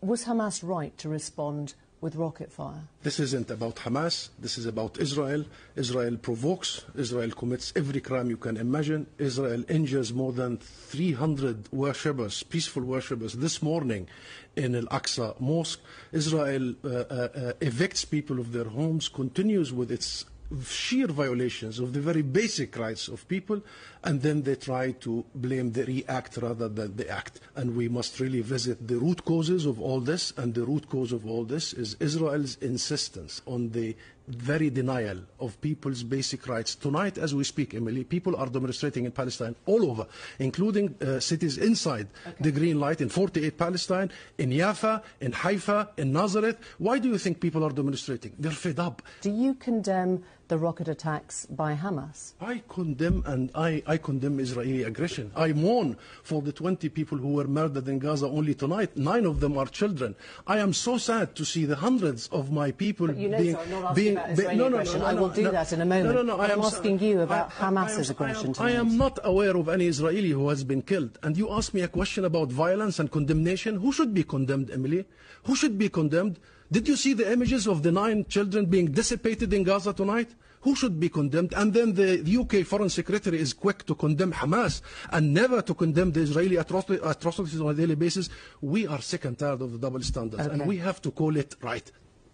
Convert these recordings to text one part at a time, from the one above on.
was Hamas right to respond with rocket fire? This isn't about Hamas. This is about Israel. Israel provokes. Israel commits every crime you can imagine. Israel injures more than 300 worshippers, peaceful worshippers, this morning in Al Aqsa Mosque. Israel uh, uh, uh, evicts people of their homes, continues with its sheer violations of the very basic rights of people, and then they try to blame the react rather than the act. And we must really visit the root causes of all this, and the root cause of all this is Israel's insistence on the very denial of people's basic rights. Tonight, as we speak, Emily, people are demonstrating in Palestine all over, including uh, cities inside okay. the green line in 48 Palestine, in Jaffa, in Haifa, in Nazareth. Why do you think people are demonstrating? They're fed up. Do you condemn the rocket attacks by Hamas? I condemn and I, I condemn Israeli aggression. I mourn for the 20 people who were murdered in Gaza only tonight. Nine of them are children. I am so sad to see the hundreds of my people but you know, being, so being, being no, no, no, no, I will do that in a moment. No, no, no, I am asking you about I, Hamas's I, I, aggression I am, I am not aware of any Israeli who has been killed. And you ask me a question about violence and condemnation. Who should be condemned, Emily? Who should be condemned? Did you see the images of the nine children being dissipated in Gaza tonight? Who should be condemned? And then the UK Foreign Secretary is quick to condemn Hamas and never to condemn the Israeli atrocities on a daily basis. We are sick and tired of the double standards, okay. and we have to call it right.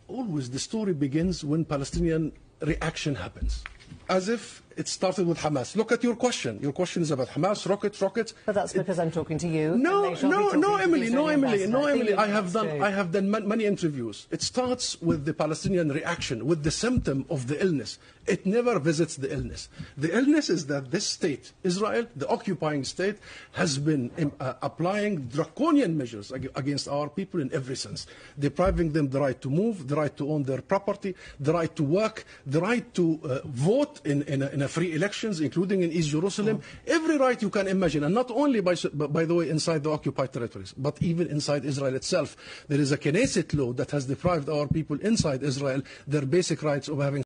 Always the story begins when Palestinian reaction happens, as if it started with Hamas. Look at your question. Your question is about Hamas, rockets, rockets. But that's because it, I'm talking to you. No, no, no, Emily, no, Emily, no, Emily. I have done, I have done many interviews. It starts with the Palestinian reaction, with the symptom of the illness. It never visits the illness. The illness is that this state, Israel, the occupying state, has been uh, applying draconian measures against our people in every sense, depriving them the right to move, the right to own their property, the right to work, the right to uh, vote in, in, a, in a free elections, including in East Jerusalem, oh. every right you can imagine, and not only, by, by the way, inside the occupied territories, but even inside Israel itself. There is a Knesset law that has deprived our people inside Israel their basic rights of having